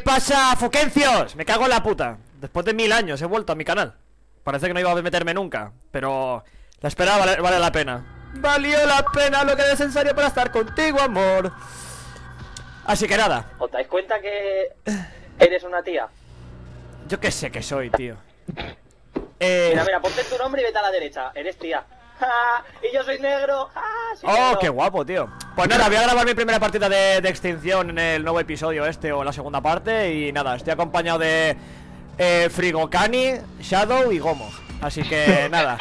pasa, Foquencios? Me cago en la puta. Después de mil años he vuelto a mi canal. Parece que no iba a meterme nunca, pero la espera vale, vale la pena. Valió la pena lo que es necesario para estar contigo, amor. Así que nada, ¿Os dais cuenta que eres una tía? yo qué sé que soy, tío. Eh, Mira, mira, ponte tu nombre y vete a la derecha. Eres tía. ¡Ja! Y yo soy negro. ¡Ja! Soy Oh, negro. qué guapo, tío. Pues nada, voy a grabar mi primera partida de, de extinción en el nuevo episodio este o la segunda parte. Y nada, estoy acompañado de eh, Frigocani, Shadow y Gomo. Así que nada,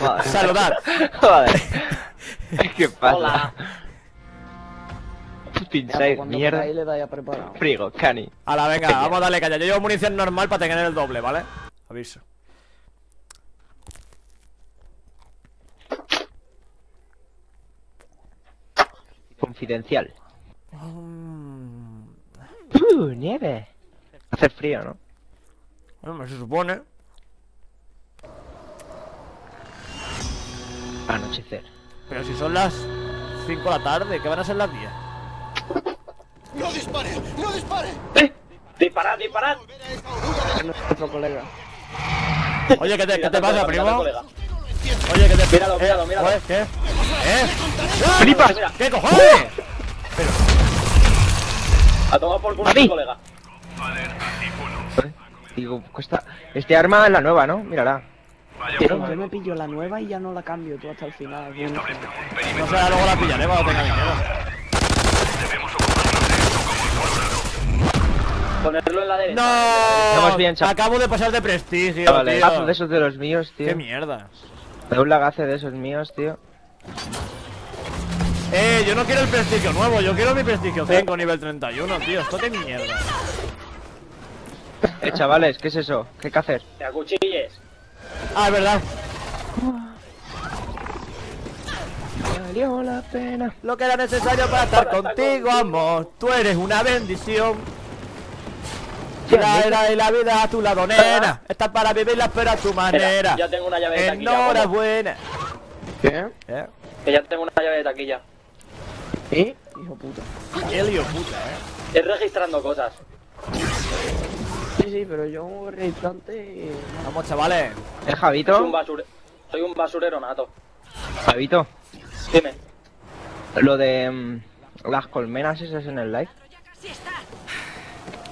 Joder. saludad. Joder. ¿Qué pasa? Hola. Pincháis mierda. Ahí le da ya preparado. Frigo, cani. A la venga, vamos a darle caña. Yo llevo munición normal para tener el doble, ¿vale? Aviso. Confidencial. Mm, Uh, nieve. Hace frío, ¿no? Bueno, se supone. Anochecer. Pero si son las 5 de la tarde, ¿qué van a ser las 10? ¡No dispare! ¡No dispare! Disparad, disparad. Nuestro colega. Oye, ¿qué te, qué te pasa, colega, primo? Oye, ¿qué te Míralo, eh, míralo, míralo. joder, ¿Qué? ¿Eh? ¡Flipas! ¿Qué cojones? a tomar por culo colega. Joder, Digo, cuesta. Este arma es la nueva, ¿no? Mírala. Pero yo me pillo la nueva y ya no la cambio tú hasta el final. Bueno, No sé, luego la pillaré cuando tenga dinero. Ponerlo en la derecha. ¡No! Estamos bien, chaval. Acabo de pasar de prestigio, Chavales, tío. lagazo de esos de los míos, tío. ¡Qué mierda! Da un lagazo de esos míos, tío. Eh, yo no quiero el prestigio nuevo, yo quiero mi prestigio 5 nivel 31, tío. Esto qué mierda. Eh, chavales, ¿qué es eso? ¿Qué hay que hacer? Te acuchilles. Ah, es verdad. Valió la pena. Lo que era necesario para estar contigo, amor. Tú eres una bendición. La era de la vida a tu lado, nena. Estás para vivirla, pero a tu manera. Mira, ya tengo una llave de taquilla. Enhorabuena. ¿Qué? ¿Eh? Que ya tengo una llave de taquilla. ¿Eh? Hijo puta. Qué lío puta, eh. Es registrando cosas. Sí, sí, pero yo registrante y... Vamos, chavales. ¿Eh, Soy un, Javito? basure... Soy un basurero nato. Javito. Dime. Lo de. mm, las colmenas esas en el live.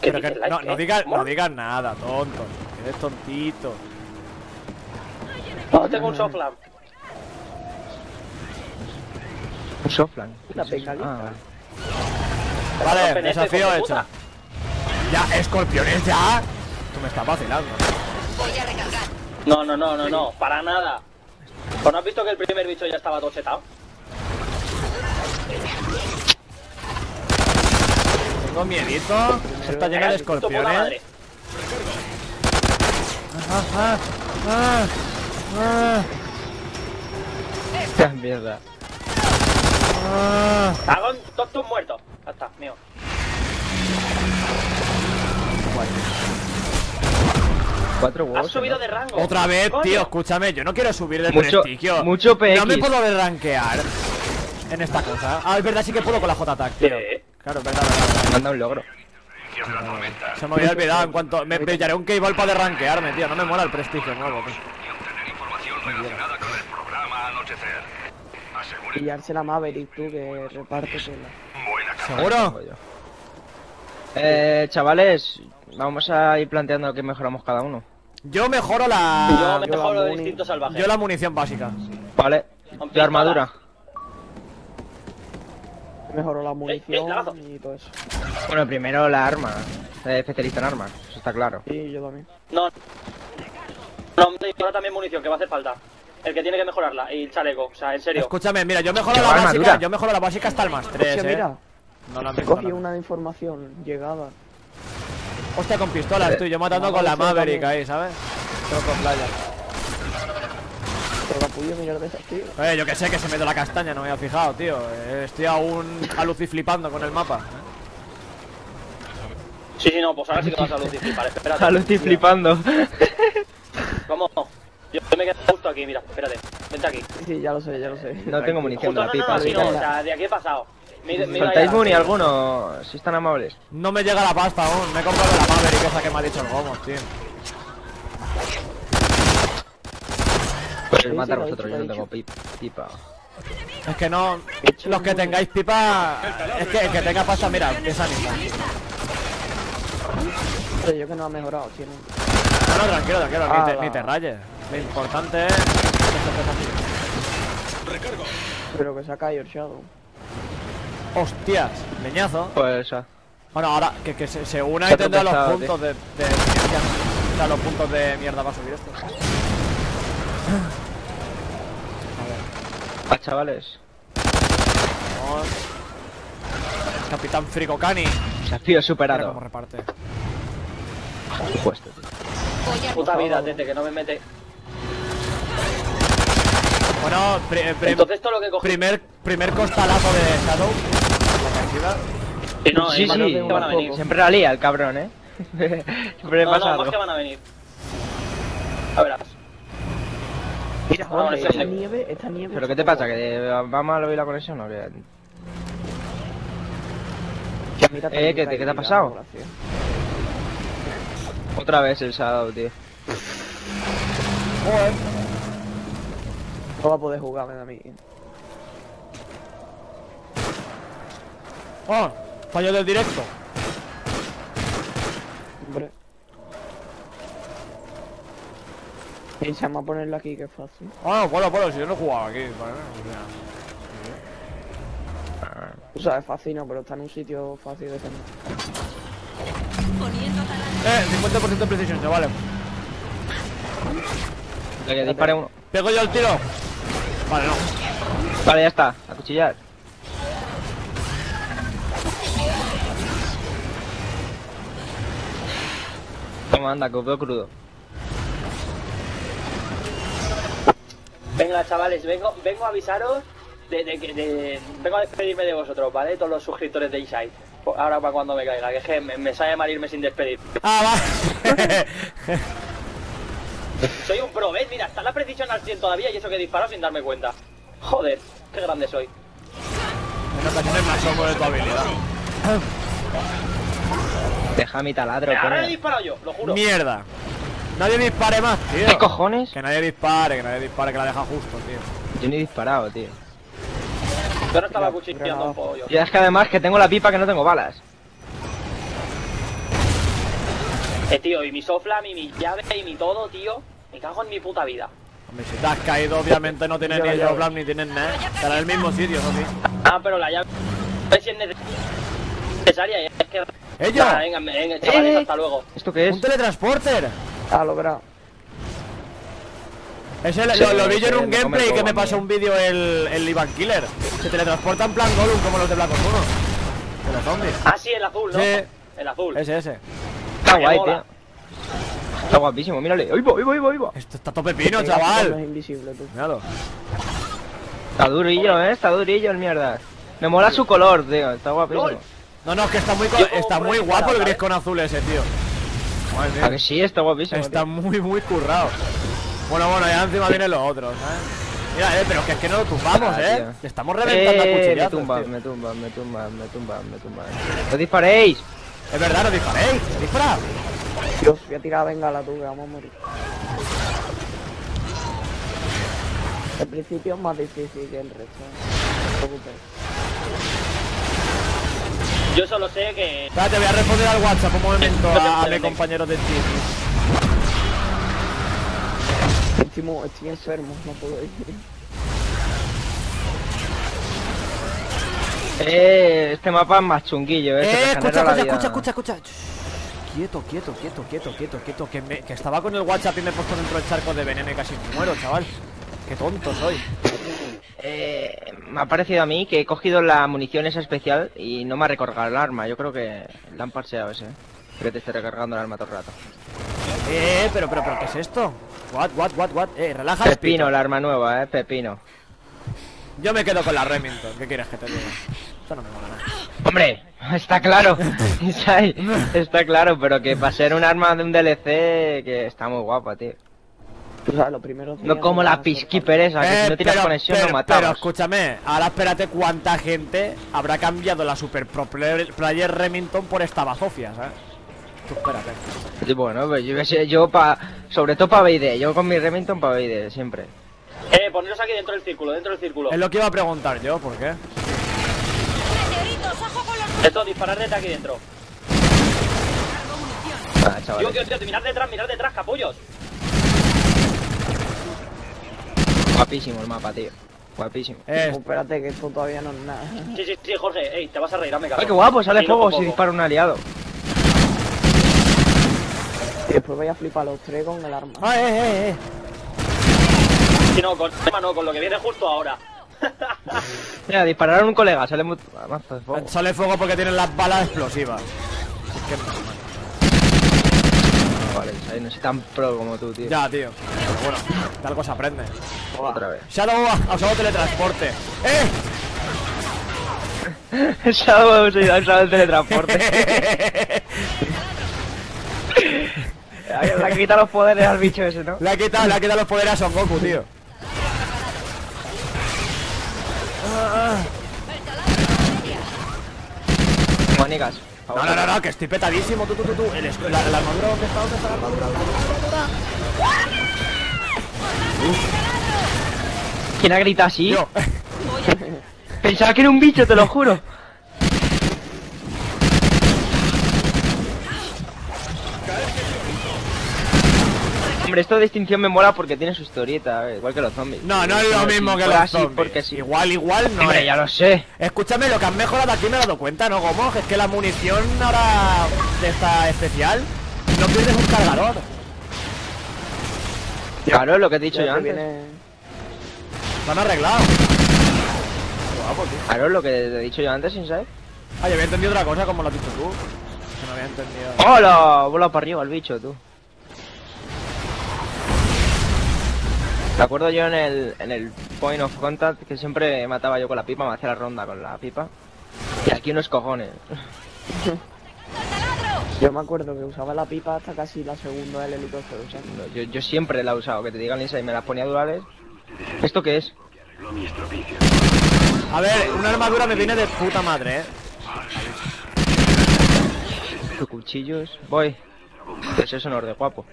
¿Qué Pero que dices, no, digas ¿Cómo? no digas nada, tonto. Eres tontito. No, tengo un softlamp. Un soflan. La bengalita. Ah, vale. Este, desafío de hecho. puta. Ya, escorpiones, ya. Tú me estás vacilando. No, no, no, no, no. Para nada. ¿O no has visto que el primer bicho ya estaba todo Tengo miedito. Está llena de escorpiones. Ah, ah, ah, ah, Qué mierda. ah. Dragón, todos tus muertos. Ya está, mío. Cuatro huevos. Has subido ¿no? de rango. Otra vez, Coño. tío, escúchame, yo no quiero subir de Mucho- prestigio. mucho PX. No me puedo de rankear en esta cosa. Ah, es verdad, sí que puedo con la J-Tag, tío. Claro, es verdad, verdad, es verdad. Manda un logro. Se me había olvidado en cuanto. Me pillaré un cable para de rankearme, tío. No me mola el prestigio nuevo, tío. Pillarse la Maverick tú que reparte. ¿Seguro? Yo. Eh, chavales, vamos a ir planteando qué mejoramos cada uno. Yo mejoro Yo la. me yo la mejoro el muni- instinto salvaje. Yo la munición básica. Vale. De armadura. Mejoró la eh, munición lagazo. y todo eso. Bueno, primero la arma. Eh, especialista en armas, eso está claro. Sí, yo también. No. No, me ahora también munición, que va a hacer falta. El que tiene que mejorarla. Y el chaleco, o sea, en serio. Escúchame, mira, yo mejoro la básica. Yo mejoro la básica hasta el más 3, Hostia, eh. mira, No la cogido una de información llegada. Hostia, con pistolas, Eh, estoy yo matando con la Maverick también. ahí, ¿sabes? Troco playa. Pero capullo mirar de esas, tío. Eh, yo que sé que se me dio la castaña, no me había fijado, tío. Eh, Estoy aún aluciflipando con el mapa. Sí, sí, no, pues ahora sí que vas a lucir flipar. Espérate. Ah, lo estoy flipando. ¿Cómo? Yo me quedo justo aquí, mira, espérate. Vente aquí. Sí, ya lo sé, ya lo sé. No tengo munición de la no, no, pipa. no, así sí, no, que- o sea, de aquí he pasado. ¿Faltáis muni alguno? Si están amables. No me llega la pasta aún. Me he comprado la Maverick esa que me ha dicho el Gomos, tío. Podéis sí, matar lo he vosotros, dicho, yo lo no he tengo pip- pipa. Es que no. Los que tengáis pipa. Es que el que tenga pasta, mira, animar. Pero yo que no ha mejorado, tío. no. Tranquilo, tranquilo, ni, te, Ala. ni te rayes. Lo importante es. Pero que se ha caído el Shadow. Hostias, leñazo. Pues ah, Bueno, ahora que, que se, se una y tendrá los puntos de, de. O sea, los puntos de mierda va a subir esto. Ah, chavales. Vamos. Capitán Fricocani. Desafío superado. cómo reparte. Puesto, tío. Puta vida, tete, que no me mete. Bueno, pri- eh, pri- Entonces todo lo que cogí. primer, primer costalazo de Shadow. No, sí, sí, que van a venir. siempre la lía el cabrón, ¿eh? siempre No, pasa no, algo. más que van a venir. A verás. Mira, Vamos, joder, en esta nieve, esta nieve. ¿Pero qué te pasa? ¿Que va mal hoy la conexión o qué? Mira, Eh, ¿qué te- qué te ha pasado? Otra vez el Shadow, tío. No va a poder jugar, da a mí. Oh, fallo del directo. Hombre. Y se llama ponerlo aquí, que es fácil. Ah, bueno, bueno, si yo no he jugado aquí. Vale, o O sea, es fácil, no, pero está en un sitio fácil de tener. Eh, 50% de precisión, chavales. Le que dispare uno. ¿Pego yo el tiro? Vale, no. Vale, ya está. A cuchillar. Toma, anda, que os veo crudo. Venga, chavales, vengo, vengo a avisaros de, de que de- vengo a despedirme de vosotros, ¿vale? Todos los suscriptores de Inside. Ahora para cuando me caiga, que es que me, me sale mal irme sin despedir. Ah, va. Soy un pro, ¿ves? Mira, está la precisión al 100 todavía y eso que disparo sin darme cuenta. Joder, qué grande soy. en ocasiones me asombro de tu habilidad. Deja mi taladro, Ahora le he disparado yo, lo juro. Mierda. Nadie dispare más, tío. ¿Qué cojones? Que nadie dispare, que nadie dispare, que la deja justo, tío. Yo ni he disparado, tío. Yo no estaba cuchillando un pollo. Y es que además que tengo la pipa que no tengo balas. Eh, tío, y mi soflam, y mi llave, y mi todo, tío. Me cago en mi puta vida. Hombre, si te has caído, obviamente no tienes ni. Joblam ni tienes nada. Estará en el mismo sitio, ¿no, tío? Ah, pero la llave. A ver si es necesaria. y Es que. ¡Ello! Nada, venga, venga, chavales, Eh. hasta luego. ¿Esto qué es? ¡Un teletransporter! Ah, lo verás. Ese lo, Sí, lo- lo vi yo en un gameplay que me pasó un vídeo el, el Ivan Killer. Se teletransporta en plan Gollum como los de Black Ops 1. De los zombies. Ah, sí, el azul, ¿no? Sí. El azul. Ese, ese. Está guay, tío. Está guapísimo, mírale. ¡Oy, voy, voy, voy, voy! Esto está tope pino, es chaval. invisible, tú. Míralo. Está durillo, eh. Está durillo el mierda. Me mola su color, tío. Está guapísimo. No, no, es que está muy, está muy guapo el gris con azul ese, tío. Madre mía. ¿A que sí? Está guapísimo. Está tío. muy, muy currado. Bueno, bueno, ya encima vienen los otros, ¿sabes? Mira, eh, pero que es que no lo tumbamos, Ah, ¿eh? tío. Estamos reventando a Eh, me cuchillazos, tumban, tío. me tumban, me tumban, me tumban, me tumban. ¡No disparéis! Es verdad, no disparéis. Dispara. Dios, voy a tirar bengala tú, que vamos a morir. El principio es más difícil que el resto. No te preocupes. Yo solo sé que. Espérate, voy a responder al WhatsApp un momento a, a mi compañero de team. Mu- estoy enfermo, no puedo ir. Eh, este mapa es más chunguillo, eh. Eh, escucha, la escucha, escucha, escucha, escucha. Quieto, quieto, quieto, quieto, quieto, quieto. Que, me- que estaba con el WhatsApp y me he puesto dentro del charco de veneno y casi me muero, chaval. Qué tonto soy. Eh, me ha parecido a mí que he cogido la munición esa especial y no me ha recargado el arma. Yo creo que la han parseado ese. Que te esté recargando el arma todo el rato. Eh, pero, pero, pero, ¿qué es esto? What, what, what, what? Eh, relájate. Pepino, la arma nueva, eh. Pepino. Yo me quedo con la Remington. ¿Qué quieres que te diga? Esto no me mola nada. ¡Hombre! Está claro. Está claro, pero que para ser un arma de un DLC que está muy guapa, tío. Tú sabes, No como la Peacekeeper esa, que si no tiras pero, conexión pero, no pero matabas. escúchame, ahora espérate cuánta gente habrá cambiado la Super Pro Player, Remington por esta bazofia, ¿sabes? Tú espérate. Y bueno, pues yo sé, yo pa... Sobre todo para BD, yo con mi Remington para BD, siempre. Eh, poneros aquí dentro del círculo, dentro del círculo. Es lo que iba a preguntar yo, ¿por qué? Esto, disparar desde aquí dentro. Ah, Tío, chavales. tío, tío, mirad detrás, mirad detrás, capullos. Guapísimo el mapa, tío. Guapísimo. Eh, Oh, espérate, que esto todavía no es nada. Sí, sí, sí, Jorge, ey, te vas a reír, hazme caso. Ay, qué guapo, sale fuego si dispara un aliado. Y después voy a flipar los tres con el arma. ah, eh, eh, eh. Sí, no, con, no, con lo que viene justo ahora. Mira, dispararon a un colega, sale mu- mazo de fuego. Sale fuego porque tienen las balas explosivas. Es que Vale, ahí no soy tan pro como tú, tío. Ya, tío. Pero bueno, de algo se aprende. Otra vez. Shadow ha ha usado teletransporte. ¡Eh! Shadow ha usado el teletransporte. Le ha quitado los poderes al bicho ese, ¿no? le ha quitado, le ha quitado los poderes a Son Goku, tío. Manicas. No, no, no, no, que estoy petadísimo, tú, tú, tú, tú. El la, la armadura, ¿dónde está? ¿Dónde está la armadura? ¿Dónde está la armadura? ¿Quién ha gritado así? Yo. Pensaba que era un bicho, te lo juro. Hombre, esto de distinción me mola porque tiene su historieta, eh, igual que los zombies. No, no es lo mismo que los zombies. Porque sí. Igual, igual no Hombre, es. ya lo sé. Escúchame, lo que han mejorado aquí me he dado cuenta, ¿no, Gomo? Es que la munición ahora de esta especial no pierdes un cargador. Claro, lo que he dicho Ya yo antes. viene... Lo han arreglado. Claro, lo que he dicho yo antes, ¿sabes? Ah, yo había entendido otra cosa, como lo has dicho tú. Que no había entendido. ¡Hola! Bola para arriba el bicho, tú. Me acuerdo yo en el, en el Point of Contact que siempre mataba yo con la pipa, me hacía la ronda con la pipa. Y aquí unos cojones. Yo me acuerdo que usaba la pipa hasta casi la segunda del helicóptero, Yo, yo siempre la he usado, que te digan esa y me las ponía duales. ¿Esto qué es? A ver, una armadura me viene de puta madre, eh. ¿Qué cuchillos? Voy. Pues eso no es de guapo.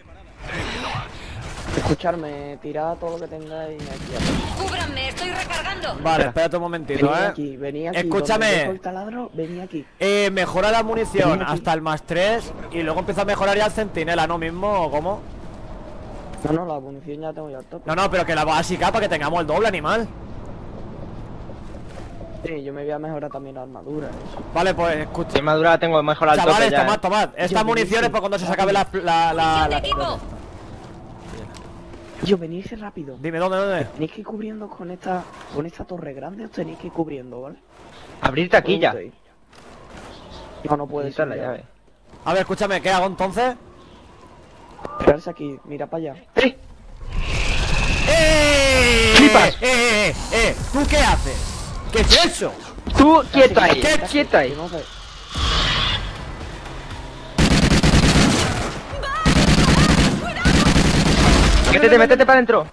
Escucharme, tirad todo lo que tengáis aquí. Cúbranme, estoy recargando. Vale, espérate un momentito, eh. aquí, venía aquí. Escúchame. el taladro, venía aquí. Eh, mejora la munición hasta el más 3 y luego empieza a mejorar ya el centinela, ¿no mismo? ¿O cómo? No, no, la munición ya tengo yo al tope. No, no, pero que la básica para que tengamos el doble animal. Sí, yo me voy a mejorar también la armadura. Eso. Vale, pues escucha. armadura la tengo mejor al tope Chavales, ya, tomad, eh. tomad. Estas municiones para cuando se acabe la. la, la, la- equipo. Yo, venirse rápido. Dime, ¿dónde, dónde? Tenéis que ir cubriendo con esta, con esta torre grande, os tenéis que ir cubriendo, ¿vale? Abrir taquilla. No, no puede ser. la llave. A ver, escúchame, ¿qué hago entonces? Esperarse aquí, mira para allá. ¡Eh! ¡Eh! Flipas. ¡Eh, eh, eh! eh! ¿Tú qué haces? ¿Qué es eso? ¡Tú, quieta ahí! ¿Qué? ¡Quieta ahí! ¡Métete, métete para adentro!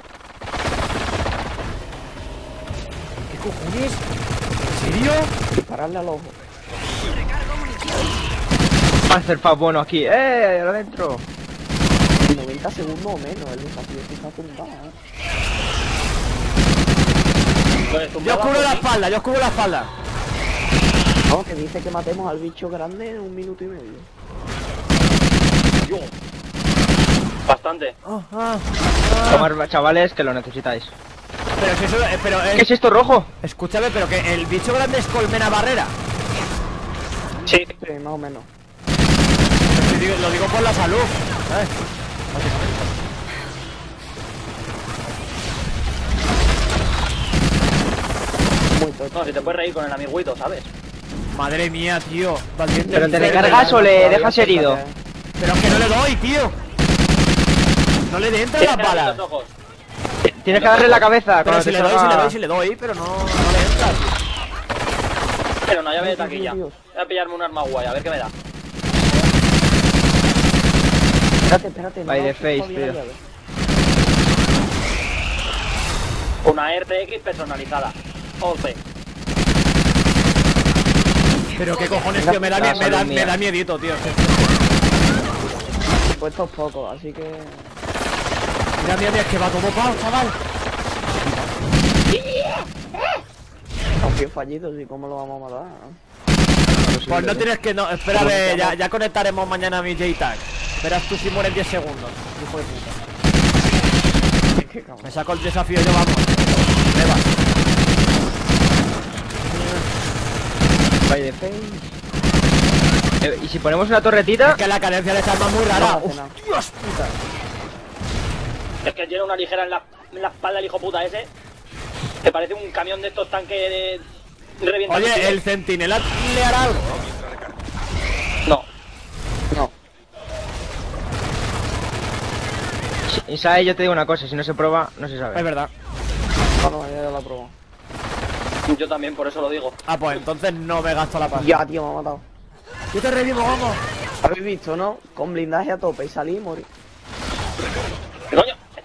¿Qué cojones? ¿En serio? Dispararle al ojo. Panzer bueno aquí. ¡Eh! ¡Adentro! 90 segundos o menos, el desafío que está tumbado, ¿eh? Yo cubro la espalda, yo cubro la espalda. No, que dice que matemos al bicho grande en un minuto y medio. Bastante. Ah, ah. Tomar, chavales, que lo necesitáis. Pero si eso. eh, pero, eh, ¿Qué es esto rojo? Escúchame, pero que el bicho grande es colmena barrera. Sí. Sí, más o menos. Lo digo, lo digo por la salud. ¿sabes? Muy tocho. No, si te puedes reír con el amiguito, ¿sabes? Madre mía, tío. Valiente Pero te recargas o le dejas herido. Pero es que no le doy, tío. No le entran las balas. Tienes que darle la cabeza. Pero cuando si le doy, si le doy, si le doy, pero no, no le entra. Pero una llave de Ay, Dios, taquilla. Voy a pillarme un arma guay, a ver qué me da. Espérate, espérate. By no, the face, tío. Una RX personalizada. 11. Pero qué cojones, tío, me da, me da, me da miedito, tío. Puesto poco, así que. Mira, mira, mira, es que va como pao, chaval. Aunque fallido, sí, ¿cómo lo vamos a matar? Pues no tienes que. No, espera, a ver, ya, ya conectaremos mañana a mi J-Tag. Verás tú si muere en 10 segundos. Hijo de puta. Qué. Me saco el desafío yo, vamos. Beba. By the face. Eh, y si ponemos una torretita, Es que la cadencia de esta arma es muy rara. No. Dios puta. Es que tiene una ligera en la, en la espalda el hijo puta ese. Que parece un camión de estos tanques de. Revienta Oye, el centinela le hará algo. No. No. si- Isae, yo te digo una cosa, si no se prueba, no se Es sabe. verdad. Bueno, ya la probó. Yo también, por eso lo digo. Ah, pues entonces no me gasto la pasta. Ya, tío, me ha matado. Yo te revivo, vamos. Habéis visto, ¿no? Con blindaje a tope y salí y morí.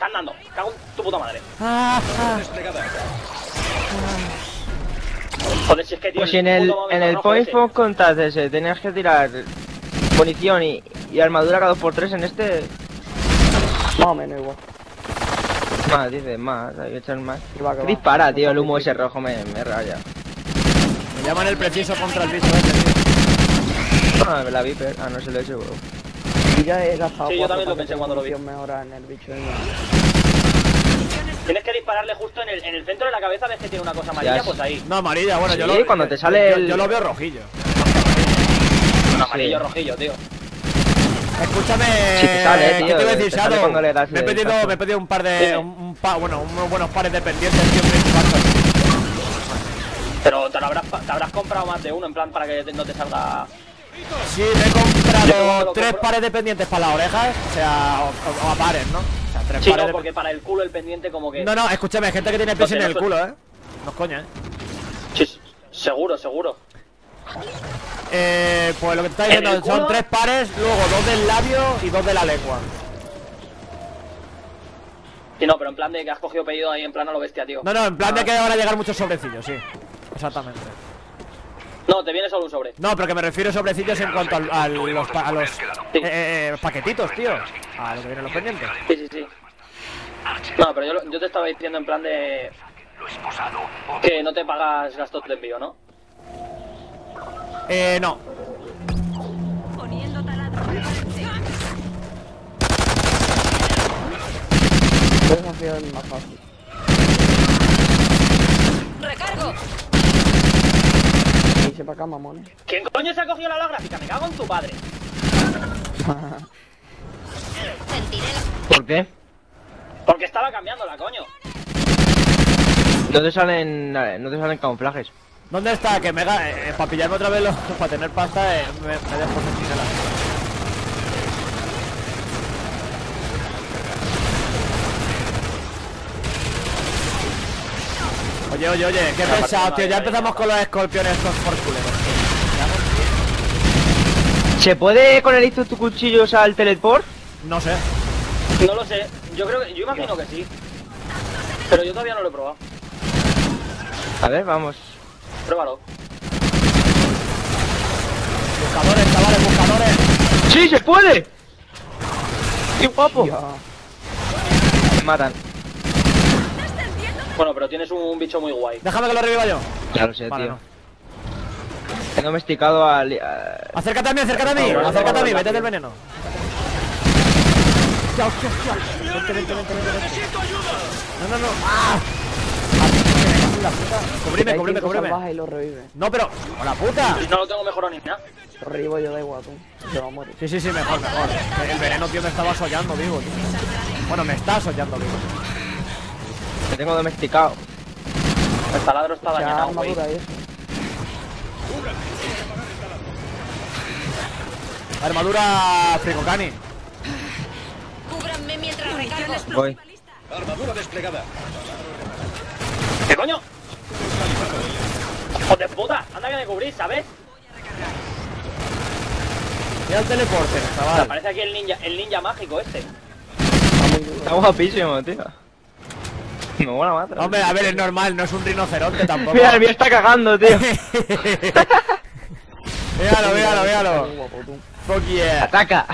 Están dando. Cago en tu puta madre. Ah, ah. Joder, si es que tío. Pues si en el, en el Point ese. for Contact ese tenías que tirar munición y, y armadura cada 2x3 en este... Más o menos igual. Más, dice, más, hay que echar más. Que va, que ¿Qué va. dispara, No tío? El humo ese rojo me, me raya. Me llaman el preciso contra el bicho este, tío. Ah, la Viper. Ah, no se lo he hecho, bro. Y ya he gastado Sí, yo también lo pensé cuando lo vi. munición mejora en el bicho. Tienes que dispararle justo en el, en el centro de la cabeza. Ves que tiene una cosa amarilla, Ya. pues ahí. No, amarilla, bueno, yo lo cuando te yo- sale yo, el- yo lo veo rojillo. Un amarillo rojillo, tío. Escúchame, Sí te sale, ¿qué tío, te iba a te decir, Shadow? cuando le das Me he el pedido, me he pedido un par de, un, un pa- bueno, unos buenos pares de pendientes, tío, en 24. Pero te, lo habrás, te habrás comprado más de uno, en plan, para que no te salga. Sí, me he comprado lo tres pares de pendientes para las orejas, o sea, o, o a pares, ¿no? O sea, tres Sí, pares no, de porque para el culo el pendiente, como que. No, no, escúchame, gente que tiene No piercing sé, en el no culo, ¿eh? No es coña, ¿eh? Sí, seguro, seguro. Eh, pues lo que te está ¿En diciendo son culo? tres pares, luego dos del labio y dos de la lengua. Sí, no, pero en plan de que has cogido pedido ahí, en plan a lo bestia, tío. No, no, en plan de Ah. que van a llegar muchos sobrecillos, sí. Exactamente. No, te viene solo un sobre. No, pero que me refiero a sobrecillos en cuanto al- a, los, pa- a los Sí. eh, eh, paquetitos, tío. A lo que vienen los pendientes. Sí, sí, sí. No, pero yo, lo- yo te estaba diciendo en plan de. Que no te pagas gastos de envío, ¿no? Eh, no. Poniendo taladro. El desafío es más fácil. Recargo. Y para acá, mamones. ¿Quién coño se ha cogido la holográfica? Me cago en tu padre. ¿Por qué? Porque estaba cambiándola, coño. No te salen, eh, no te salen camuflajes. ¿Dónde está? Que me ga- eh, para pillarme otra vez los, para tener pasta eh, me, me dejo sentinela. Oye, oye, oye, qué pesado, tío. Ya empezamos con los escorpiones estos por culeros. ¿Se puede con el tu cuchillos al teleport? No sé. No lo sé. Yo creo que. Yo imagino que sí. Pero yo todavía no lo he probado. A ver, vamos. Pruébalo. Buscadores, chavales, buscadores. ¡Sí, se puede! ¡Qué guapo! Me matan. Bueno, pero tienes un bicho muy guay. Déjame que lo reviva yo. Ya lo sé, Vale, tío. no. He domesticado al... a- Acércate a mí, acércate a mí, acércate a mí, vete del veneno. Hostia, hostia, hostia. Vente, vente, vente, vente, vente. No, no, no. ¡Ah! La puta. Cubrime, cubrime, cubrime. salvajes y lo revive. No, pero. ¡Hola puta! No lo tengo mejorado ni nada. Lo revivo yo, da igual, tú. Se va a morir. Sí, sí, sí, mejor, mejor. El veneno, tío, me estaba sollando vivo, tío. Bueno, me está sollando vivo. Te tengo domesticado. El taladro está Ya dañado, güey. armadura Fricocani. Cúbranme mientras recargo. Voy. Armadura desplegada. ¿Qué coño? ¡Hijo de puta! Anda que me cubrís, ¿sabes? Mira el teleporte, chaval. Aparece aquí el ninja, el ninja mágico este. Está muy duro. Está guapísimo, tío. Me mola más. Hombre, a ver, es normal, no es un rinoceronte tampoco. Mira, el mío está cagando, tío. Véalo, véalo, véalo. Qué guapo, tú. Fuck yeah. Ataca.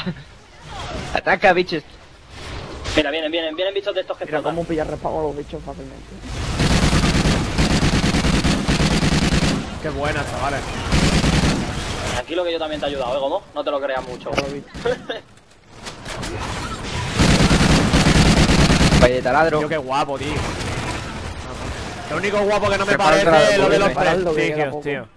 Ataca, bichos. Mira, vienen, vienen, vienen bichos de estos que Mira cómo pillar respawn a los bichos fácilmente. Qué buena, chavales. Tranquilo que yo también te he ayudado, ¿eh, Gomo? No te lo creas mucho. Vaya de taladro. Tío, qué guapo, tío. Lo único guapo que no me Prepara parece es lo de los prestigios, tío.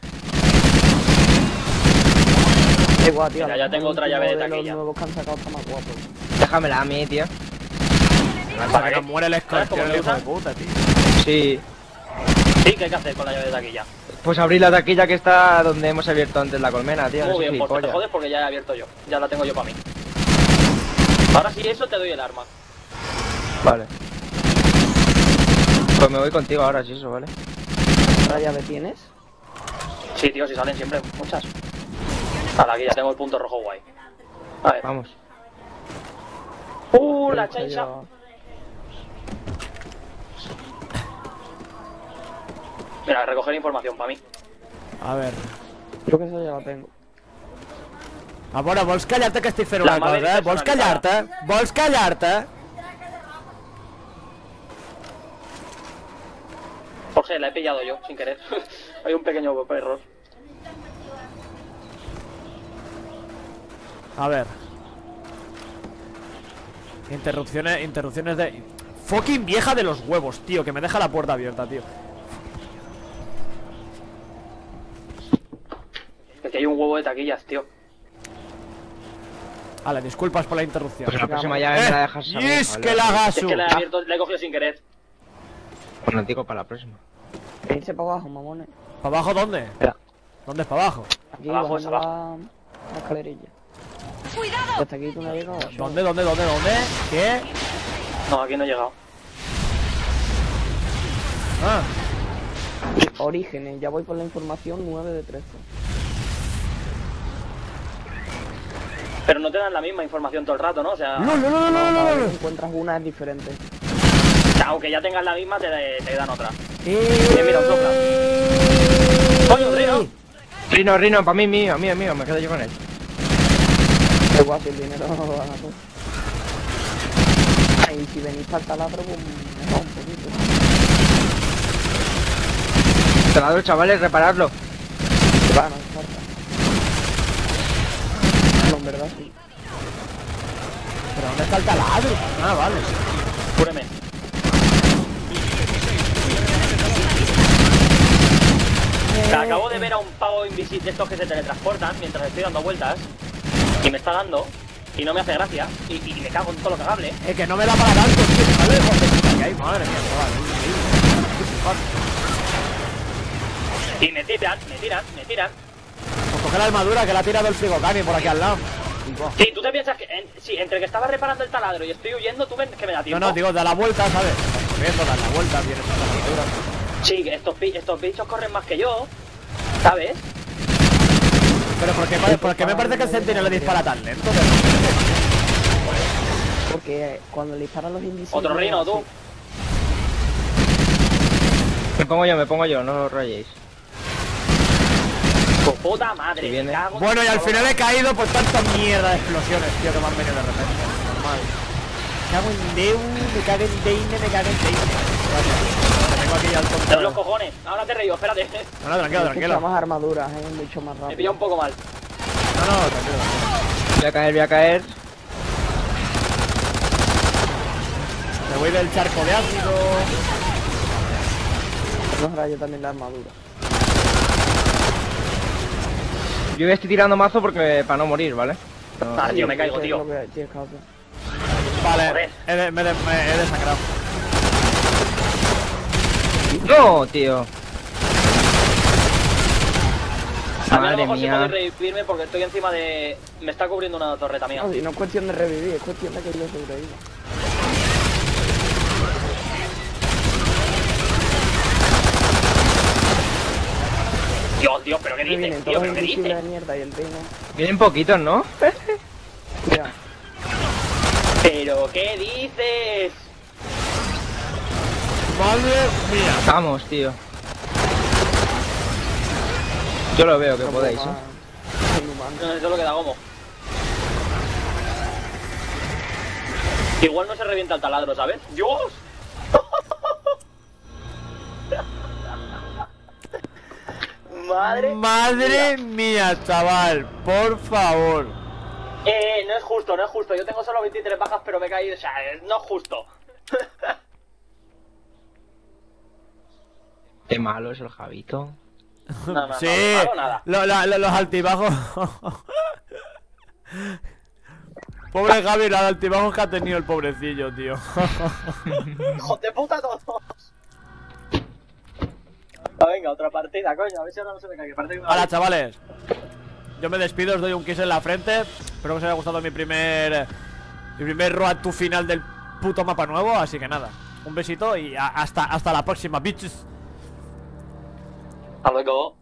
Qué guapo, tío. Mira, ya tengo otra llave de taquilla. Los nuevos que han sacado está más guapo. Déjamela a mí, tío. Hasta que nos muere el ¿Sabes cómo escorpión, hijo usa? de puta, tío. Sí. Sí, ¿qué hay que hacer con la llave de taquilla? Pues abrir la taquilla que está donde hemos abierto antes la colmena, tío. no Muy sé bien, pues te jodes porque ya he abierto yo. Ya la tengo yo para mí. Ahora sí, eso te doy el arma. Vale. Pues me voy contigo ahora, sí, eso, ¿vale? ¿Otra llave tienes? Sí, tío, si salen siempre muchas. Vale, aquí ya tengo el punto rojo guay. A ver. Vamos. ¡Uh, la chaisa! Mira, recoger información para mí. A ver. Creo que esa ya la tengo. A veure, vols callar-te que estic fent La una cosa, eh? Vols personalitzada. callar-te? Vols callar-te? Jorge, la he pillado yo, sin querer. Hay un pequeño error. A ver. Interrupciones, interrupciones de... Fucking vieja de los huevos, tío, que me deja la puerta abierta, tío. Aquí hay un huevo de taquillas, tío. Vale, disculpas por la interrupción. Pues la próxima llave me la dejas a mí. ¡Yes, vale. que la hagas! Es que la he abierto, la he cogido sin querer. Bueno, digo para la próxima. Venirse para abajo, mamones. ¿Para abajo dónde? Espera. ¿Dónde es para abajo? Aquí, Abajo, es la, la escalerilla. ¡Cuidado! Hasta aquí tú no. ¿sí? ¿Dónde, dónde, dónde, dónde? ¿Qué? No, aquí no he llegado. Ah, Orígenes, ya voy por la información 9 de 13. Pero no te dan la misma información todo el rato, ¿no? O sea, no, no, no, no, no, no, no. encuentras una es diferente. o sea, aunque ya tengas la misma, te, te dan otra. Eh... mira, sopla. ¡Coño, Rino! Rino, Rino, para mí, mío, mío, mío, me quedo yo con él. Igual si el dinero no lo gana tú. Ah, y si venís para el taladro, pues mejor un poquito. Taladro, chavales, repararlo. Va, no importa. No, en verdad sí. ¿Pero dónde está el taladro? Ah, vale. Cúreme. O sea, acabo de ver a un pavo invisible de estos que se teletransportan mientras estoy dando vueltas y me está dando y no me hace gracia y, y me cago en todo lo cagable. Es que no me da para tanto, tío. ¿Sabes hijo de que hay? Madre mía, chaval. Y me tiran, me tiran, me tiran. Pues coge la armadura que la ha tirado el frigocani por aquí al lado. Sí, tú te piensas que en- sí, entre que estaba reparando el taladro y estoy huyendo, tú ves que me da No, tiempo. no, digo, da la vuelta, ¿sabes? Corriendo, da la vuelta, vienes con la armadura. Sí, que estos, estos bichos corren más que yo, ¿sabes? Pero ¿por qué, por qué me parece que el sentinel le dispara tan lento? Porque cuando le disparan los invisibles... Otro rino, tú. Me pongo yo, me pongo yo, no os rayéis. Puta madre. Viene. cago Bueno, y al final he caído por tanta mierda de explosiones, tío, que me han venido de repente. Normal. Me cago en Deu, me cago en Deine, me cago en Deine. Al tonto. los cojones. Ahora te reío, espérate. No, no, tranquilo, tranquilo. más armaduras, eh, mucho más Me pilla rápido. un poco mal. No, no, tranquilo. Voy a caer, voy a caer. Me voy del charco de ácido. No rayo también la armadura. Yo estoy tirando mazo porque para no morir, ¿vale? No, Ah, tío, me caigo, ¿Qué es tío. Vale, he, de- me, de- me he desangrado. No, tío. Madre mía. revivirme porque estoy encima de... Me está cubriendo una torreta mía. No, y no es cuestión de revivir, es cuestión de que yo sobreviva. Dios, Dios, pero qué dices, vienen tío, pero qué dices. de mierda y el reino. Vienen poquitos, ¿no? Cuidado. Pero qué dices. Madre mía. Vamos, tío. Yo lo veo que podéis, ¿eh? Inhumano. No, eso es lo que da gomo. Igual no se revienta el taladro, ¿sabes? ¡Dios! Madre. Madre mía, chaval. Por favor. Eh, no es justo, no es justo. Yo tengo solo 23 bajas, pero me he caído. O sea, eh, no es justo. Qué malo es el Javito. No, no, no, sí, no hago nada. lo- la- lo- los altibajos. Pobre Javi, los altibajos que ha tenido el pobrecillo, tío. ¡Hijo de puta todos! Ah, venga, otra partida, coño. A ver si ahora no se me cae. que parece que me va a- Hola, chavales. Yo me despido, os doy un kiss en la frente. Espero que os haya gustado mi primer. Mi primer road to final del puto mapa nuevo. Así que nada, un besito y a- hasta, hasta la próxima, bitches. Hasta luego.